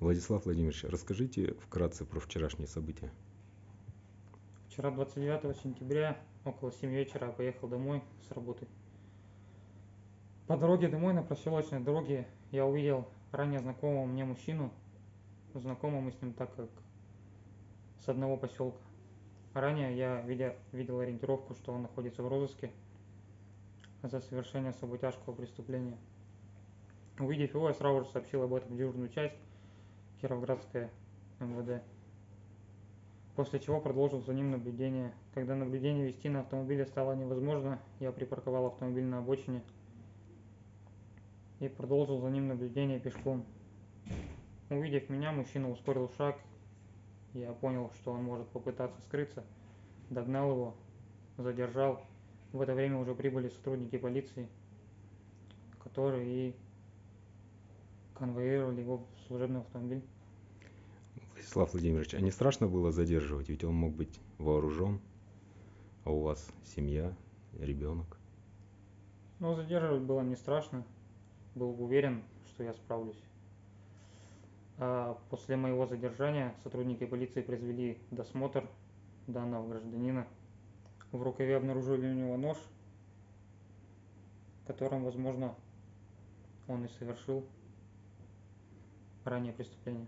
Владислав Владимирович, расскажите вкратце про вчерашние события. Вчера, 29 сентября, около 7 вечера, поехал домой с работы. По дороге домой на проселочной дороге я увидел ранее знакомого мне мужчину. Знакомы мы с ним так как с одного поселка. Ранее я видя, видел ориентировку, что он находится в розыске за совершение особо тяжкого преступления. Увидев его, я сразу же сообщил об этом в дежурную часть Кировградская МВД. После чего продолжил за ним наблюдение. Когда наблюдение вести на автомобиле стало невозможно, я припарковал автомобиль на обочине и продолжил за ним наблюдение пешком. Увидев меня, мужчина ускорил шаг. Я понял, что он может попытаться скрыться. Догнал его, задержал. В это время уже прибыли сотрудники полиции, которые и конвоировали его в служебный автомобиль. Владислав Владимирович, а не страшно было задерживать? Ведь он мог быть вооружен, а у вас семья, ребенок. Но задерживать было не страшно. Был уверен, что я справлюсь. А после моего задержания сотрудники полиции произвели досмотр данного гражданина. В рукаве обнаружили у него нож, которым, возможно, он и совершил ранее преступление